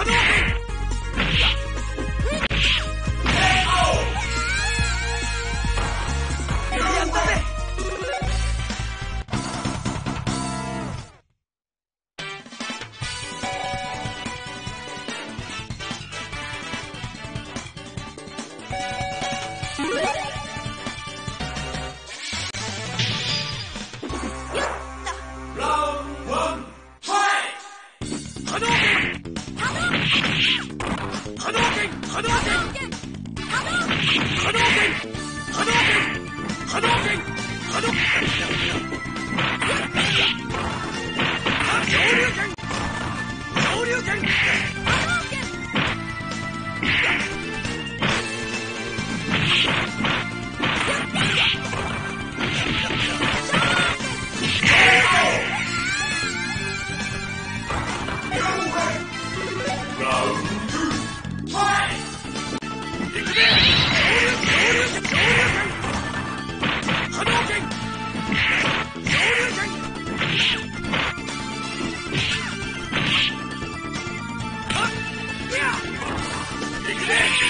Come on! Bitch!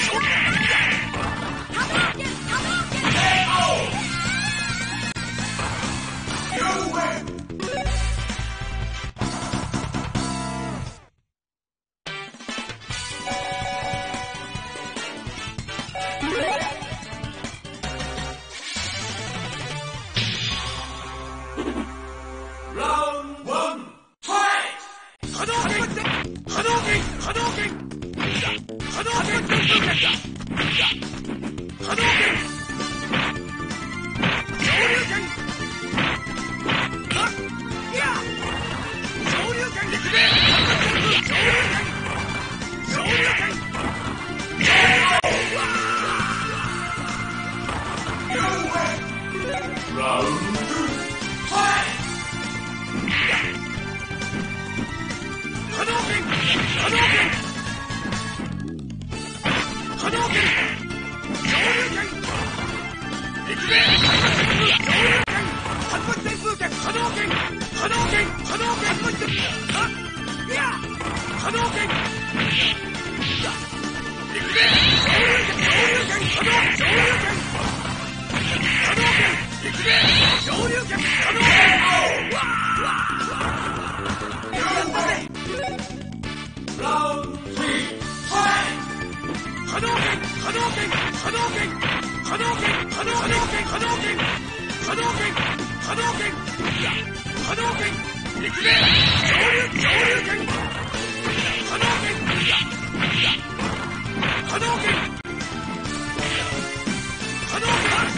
波動拳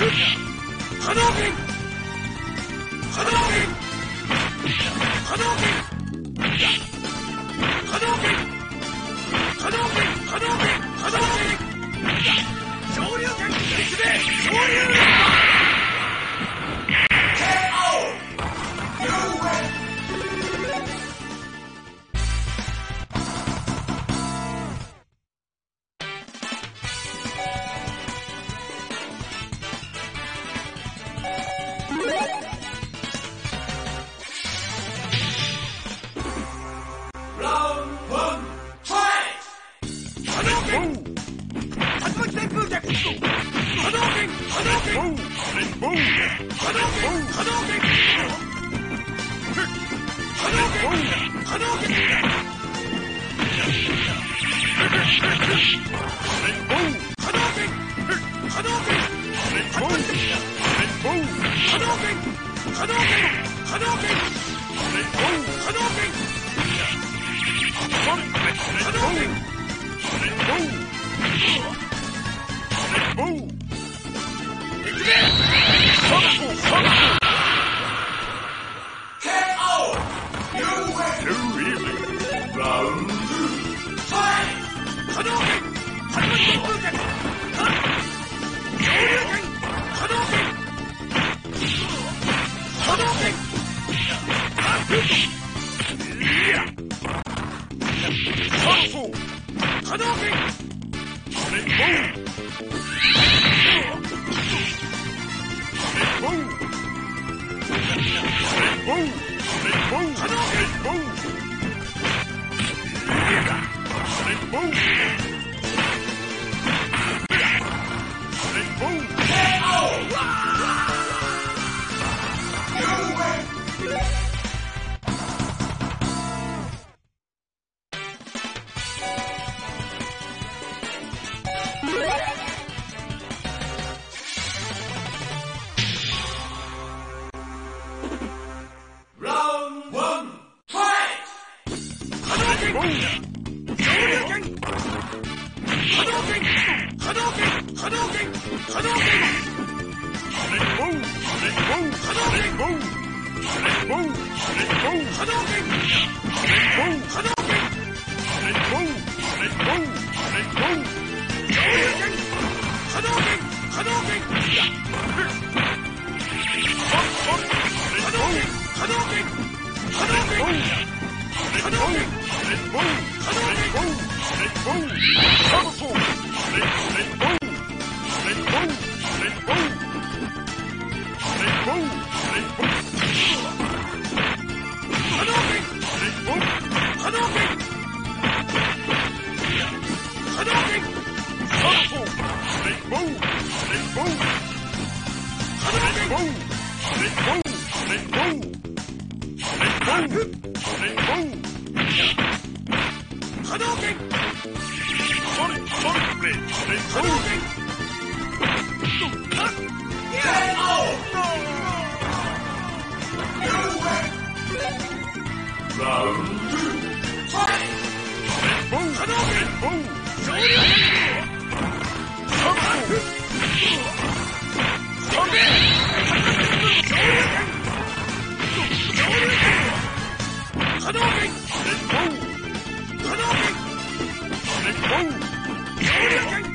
波動拳波動拳波動拳波動拳波動拳波動拳波動拳昇竜拳一撃で昇竜 Oh! Hadouken! Boom! Move! Come in! Let's go!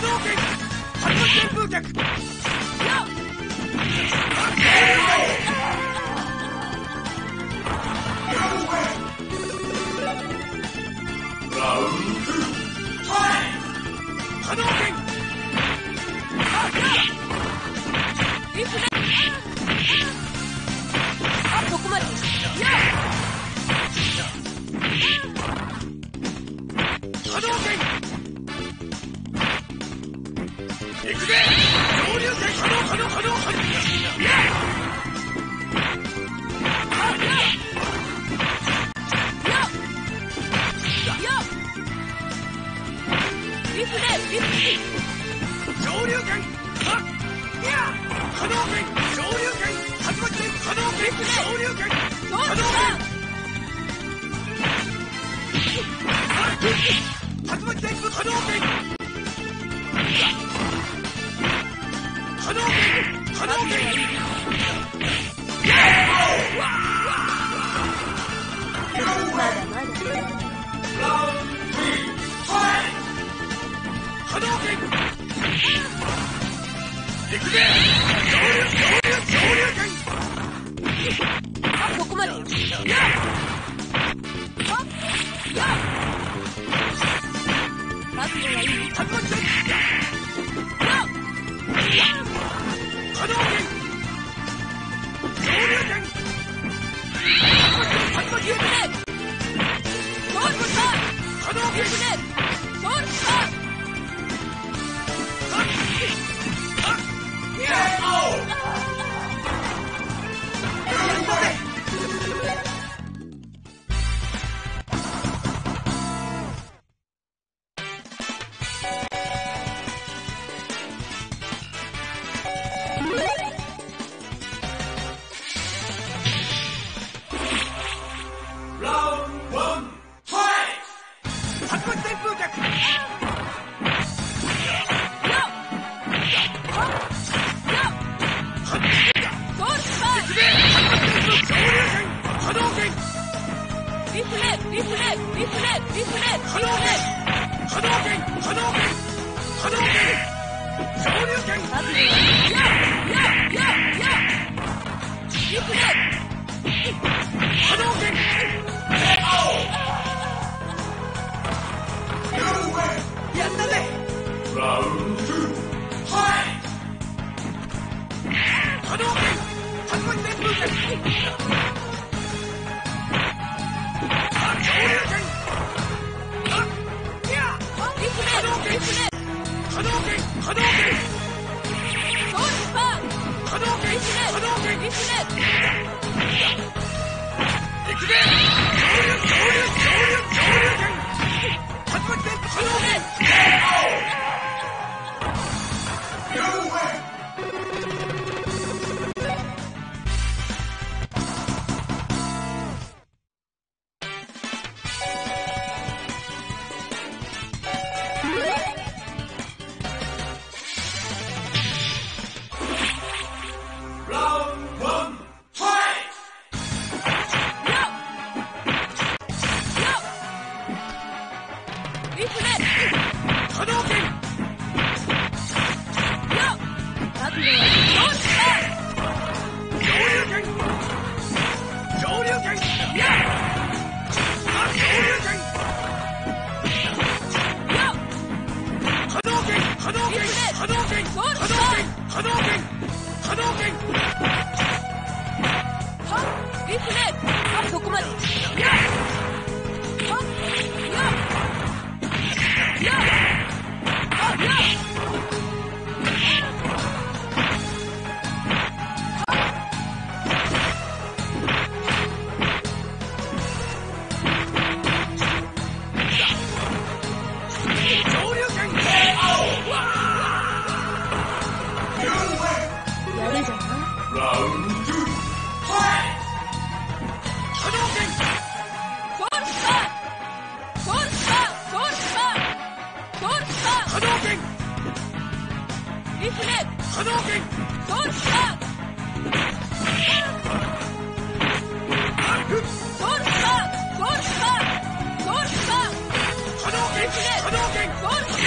動拳発動旋風脚行くぜ拳こ哈斗健，斗杀！哈斗健，斗杀！斗杀！哈斗健，哈斗健，斗杀！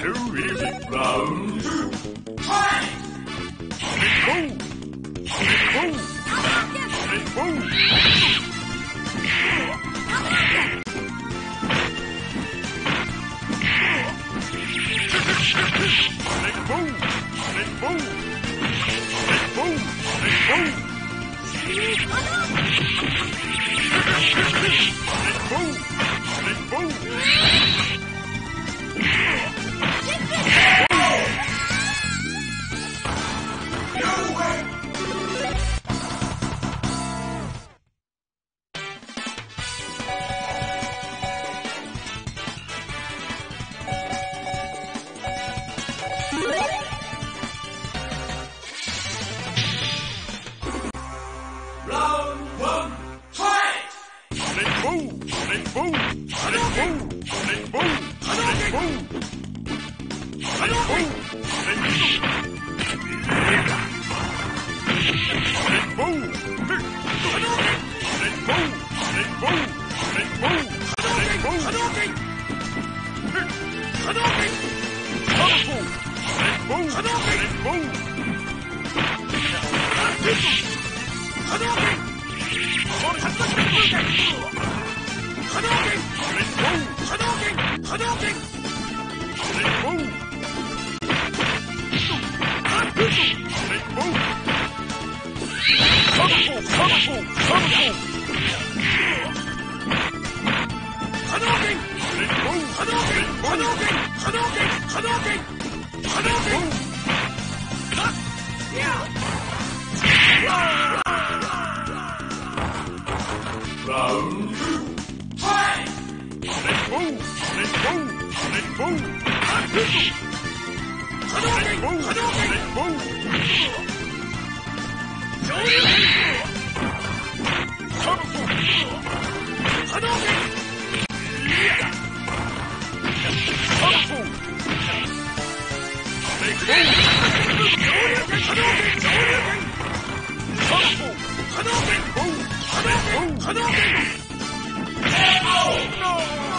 Too easy. Round two. Boom! Boom! 波動拳波動拳波動拳波動拳波動拳波動拳波動拳波動拳波動拳波動拳カドフォーカドフォーカドフォー波動拳波 Oh! No!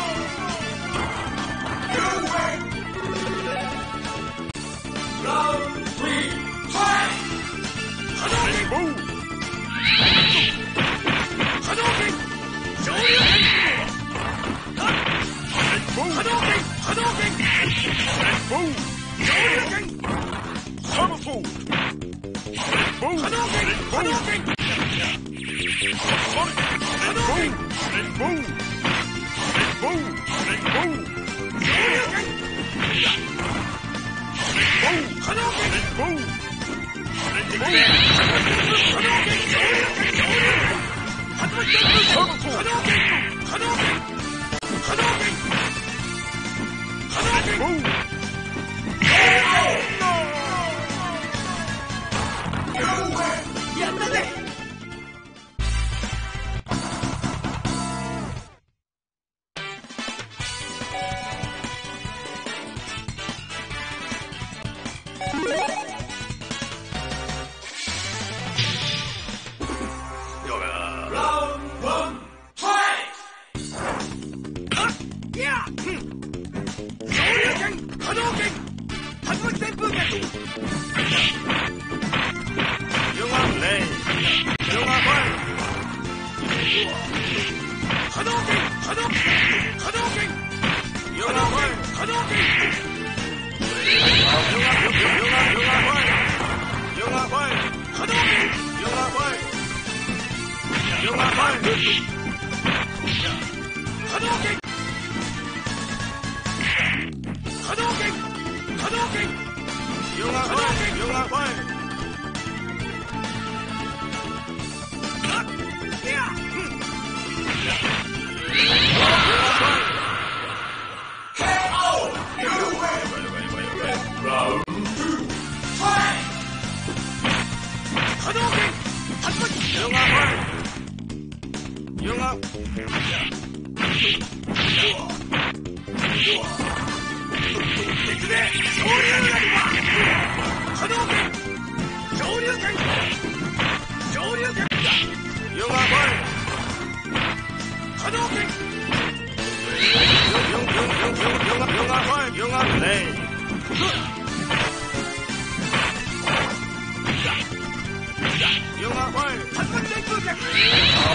波動拳竜巻旋風拳広がれ広がれ波動拳波動拳波動拳波動拳波動拳ヨガファイ波動拳ヨガフイヨガフイ波動拳可動圏可動圏可動圏よが来いよが。で昇竜狩りだ動拳竜拳竜拳だ動拳ファイル拳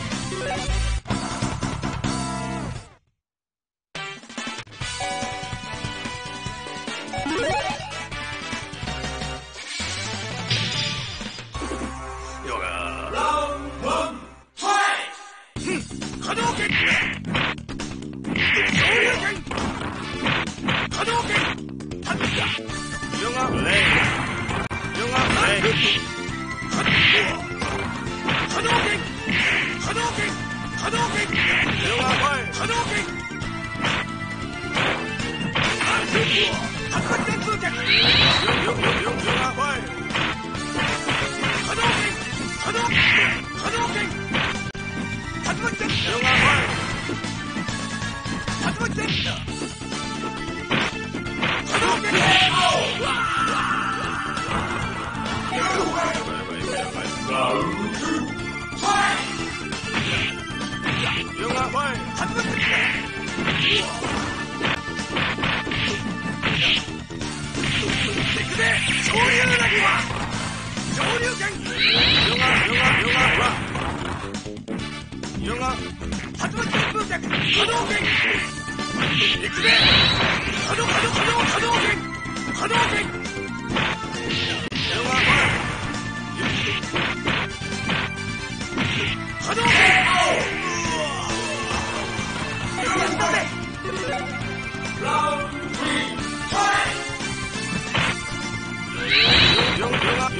高流剑技，流光流光流光流光，流光，八门全不达，波动剑技，一变，可动可动可动可动剑，可动剑，流光，流光，可动剑，流光。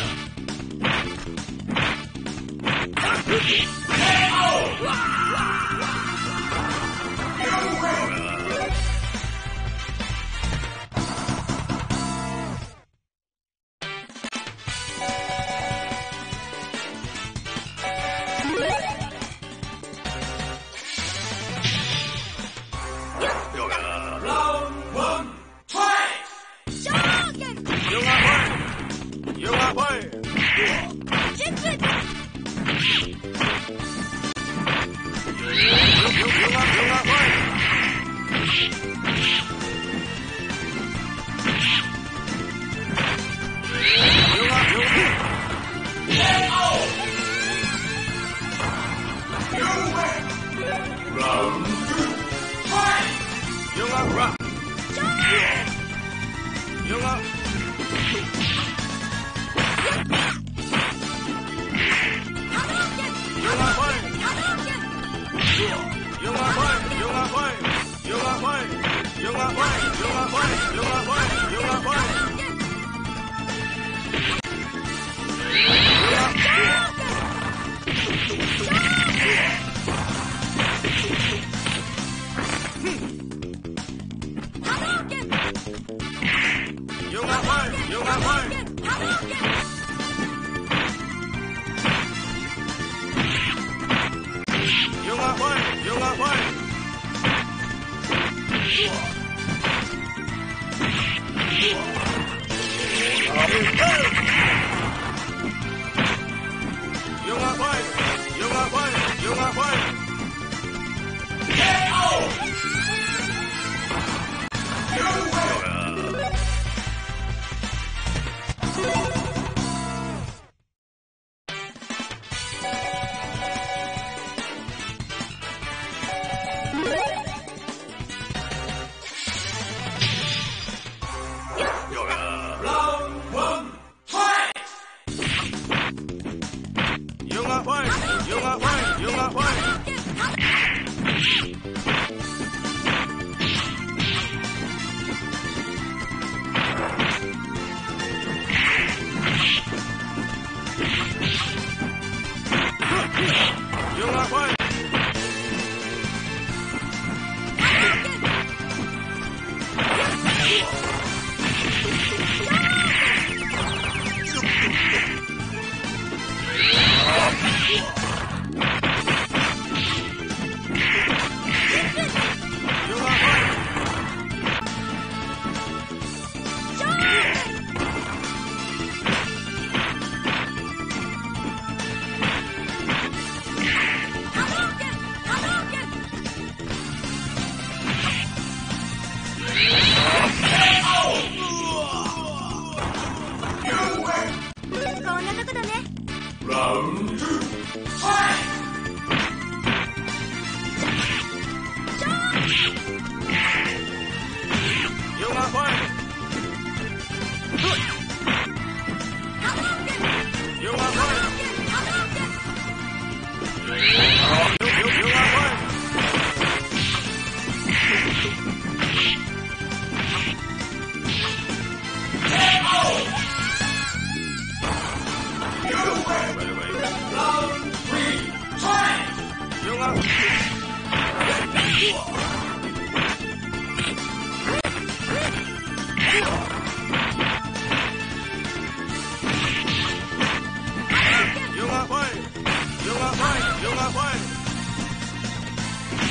Yeah.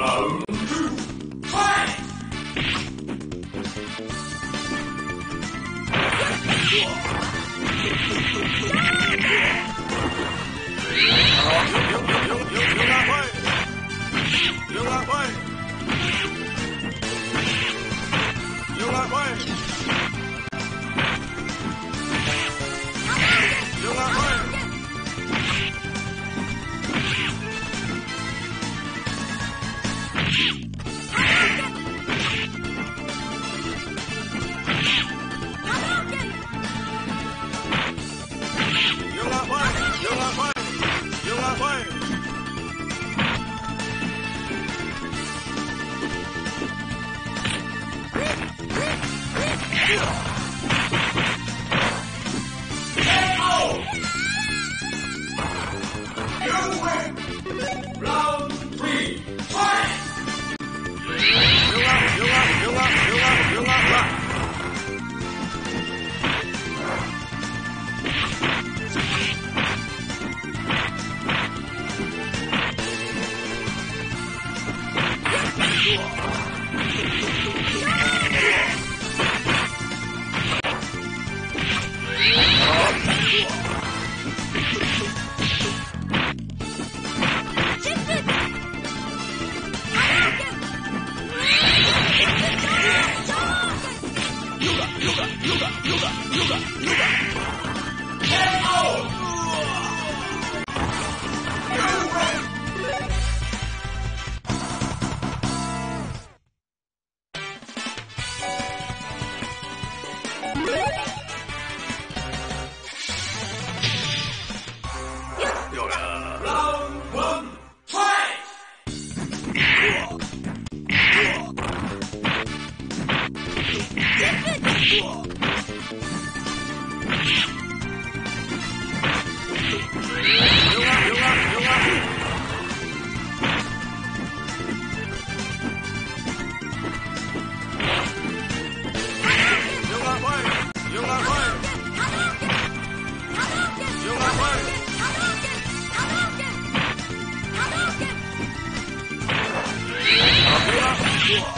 Oh. Yeah. Yeah.